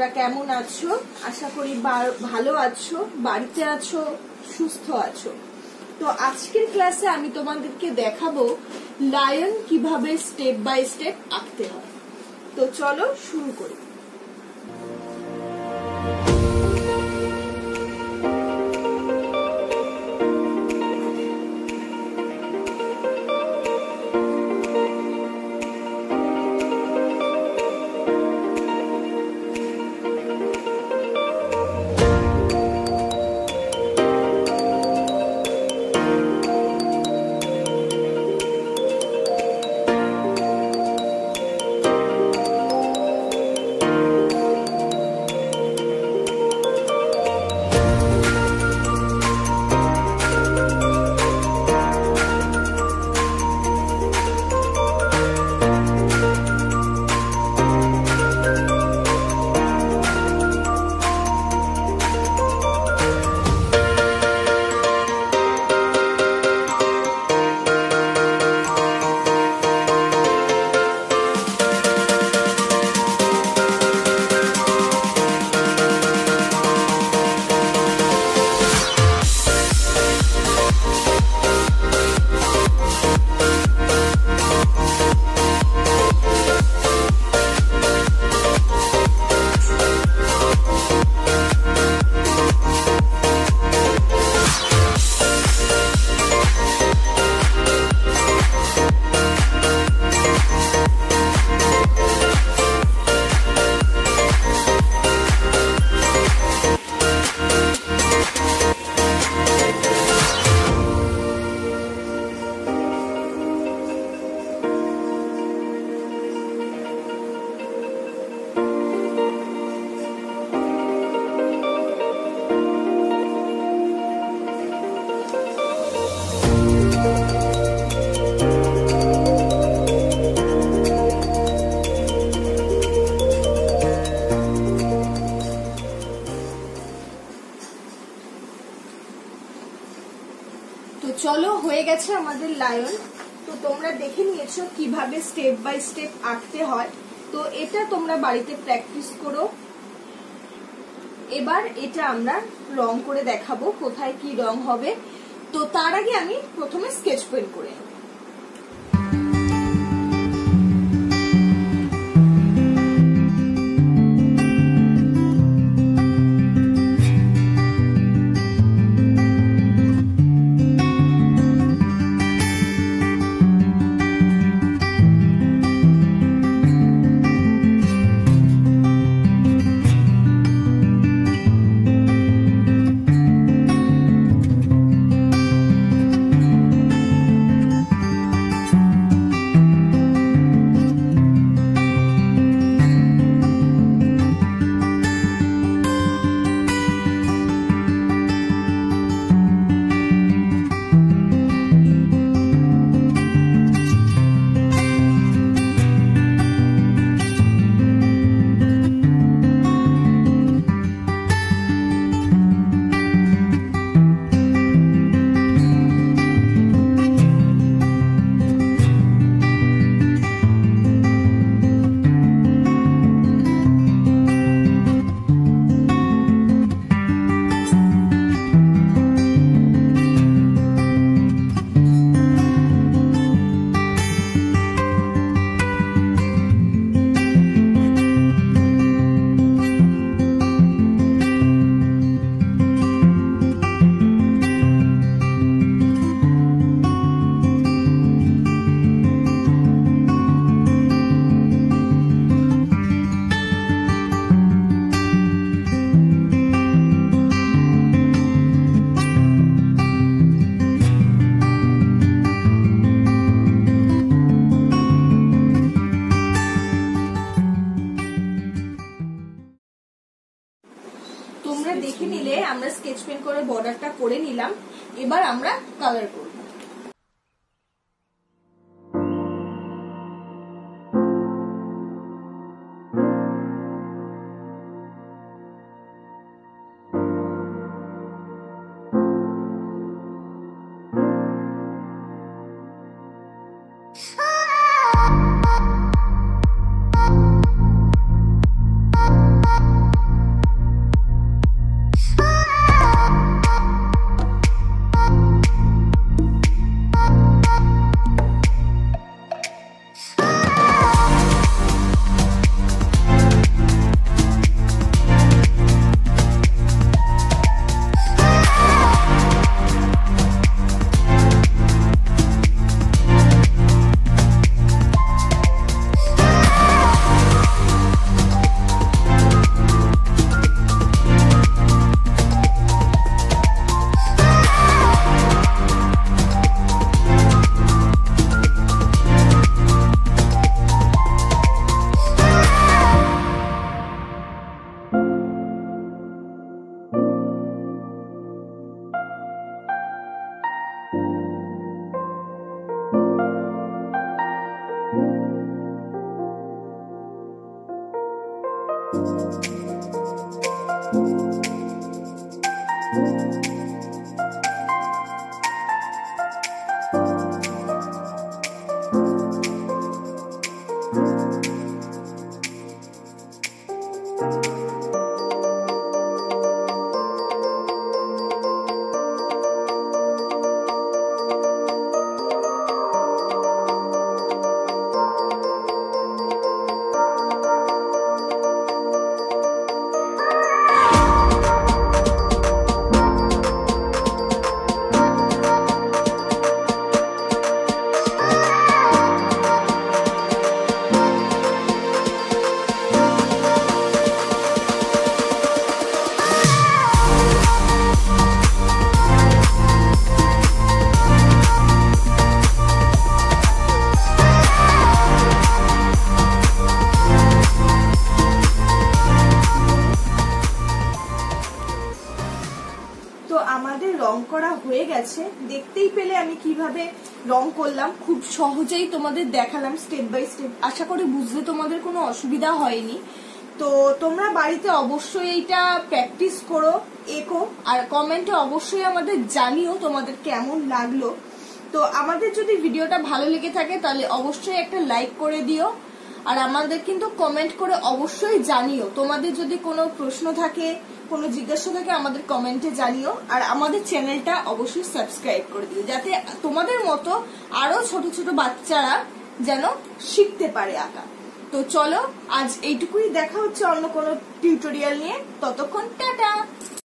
তোমরা কেমন আছো? আশা করি ভালো আছো, বাড়িতে আছো, সুস্থ আছো। তো আজকের ক্লাসে আমি তোমাদেরকে দেখাবো লায়ন কীভাবে স্টেপ বাই স্টেপ আঁকতে হয়। তো চলো শুরু করি। হয়ে গেছে আমাদের লায়ন। তো তোমরা দেখে নিয়েছো কীভাবে স্টেপ বাই স্টেপ আঁকতে হয়। তো এটা তোমরা বাড়িতে প্র্যাকটিস করো। এবার এটা আমরা রং করে দেখাবো কোথায় কি রং হবে। তো তার আগে আমি প্রথমে স্কেচ পেন করে নেব নিলাম এবার আমরা কালার করব। গেছে। দেখতেই পেলে আমি কীভাবে রং করলাম। খুব সহজেই তোমাদের দেখালাম স্টেপ বাই স্টেপ আশা করি বুঝতে তোমাদের কোনো অসুবিধা হয়নি। তো তোমরা বাড়িতে অবশ্যই এইটা প্র্যাকটিস করো, একো, আর কমেন্টে অবশ্যই আমাদের জানিও তোমাদের কেমন লাগল। তো আমাদের যদি ভিডিওটা ভালো লেগে থাকে তাহলে অবশ্যই একটা লাইক করে দিও। আর আমাদের কিন্তু কমেন্ট করে অবশ্যই জানিও। তোমাদের যদি কোনো প্রশ্ন থাকে কোনো জিজ্ঞাসা থাকে আমাদের কমেন্টে জানিও। আর আমাদের চ্যানেলটা অবশ্যই সাবস্ক্রাইব করে দিও, যাতে তোমাদের মতো আরও ছোট ছোট বাচ্চারা যেন শিখতে পারে আঁকা। তো চলো, আজ এইটুকুই। দেখা হচ্ছে অন্য কোনো টিউটোরিয়াল নিয়ে। ততক্ষণ, টাটা!